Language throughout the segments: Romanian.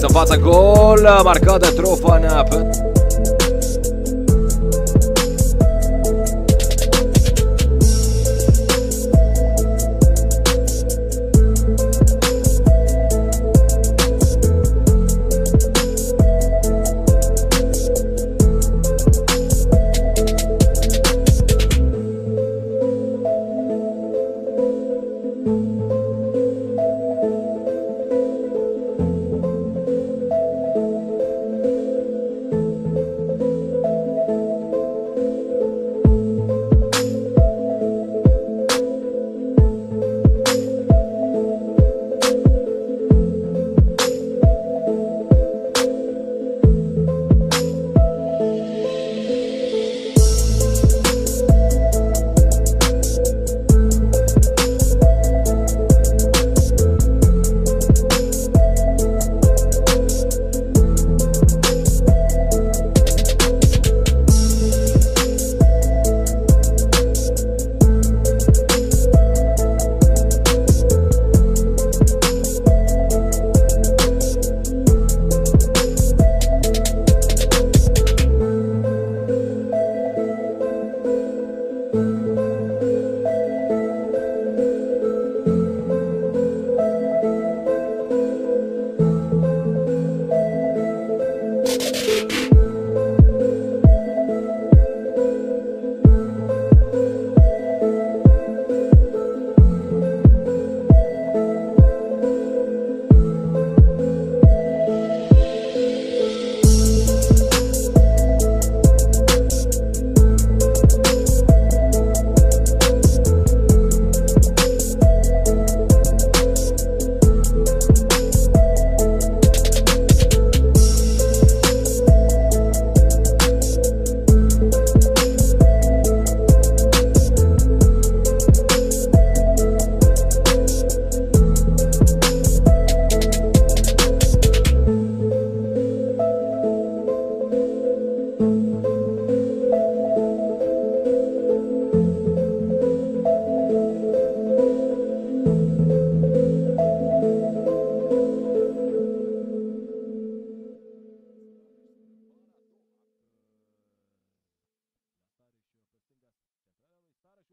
Trimis în față, gol marcat de Trofan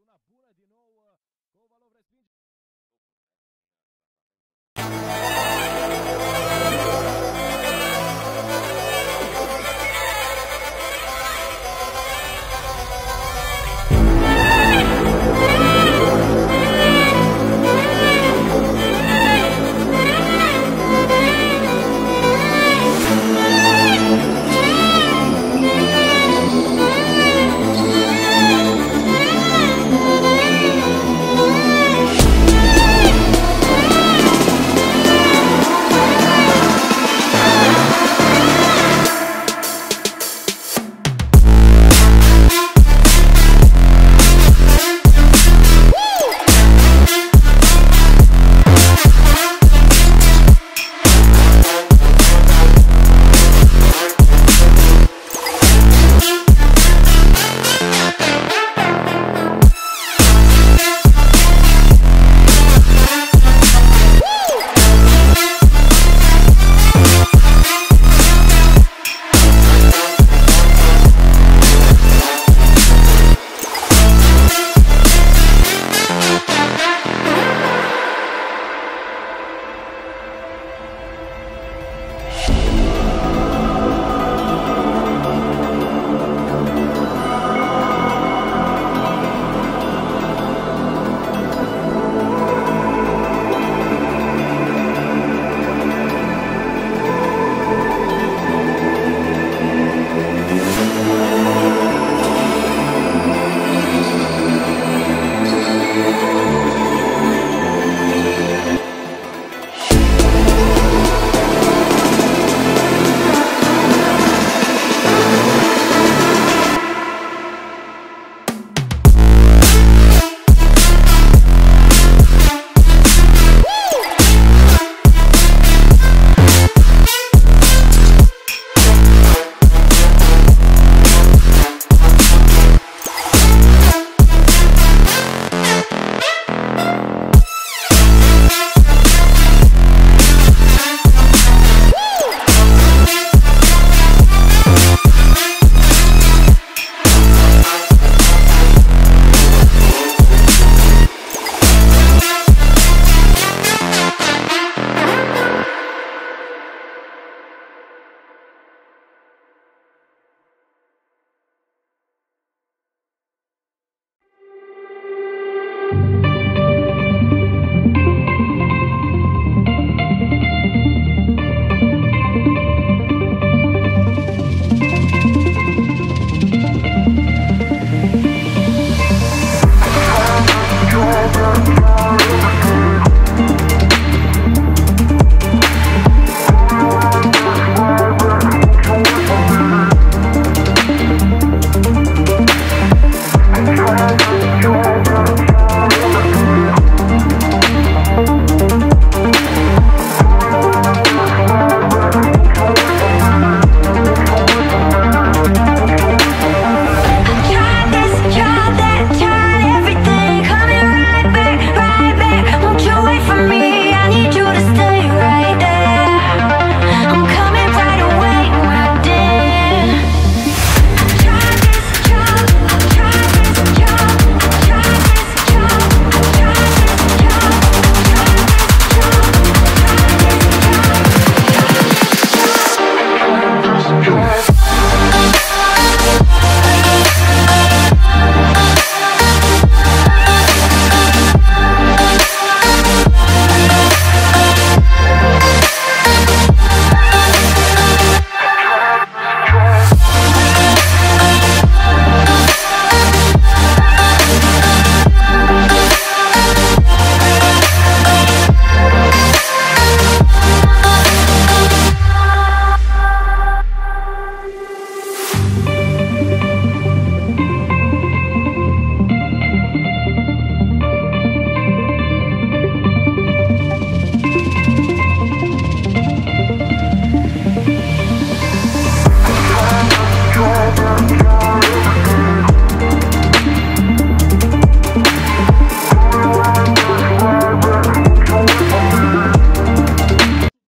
una bună din nou. Uh, Kovalov respinge.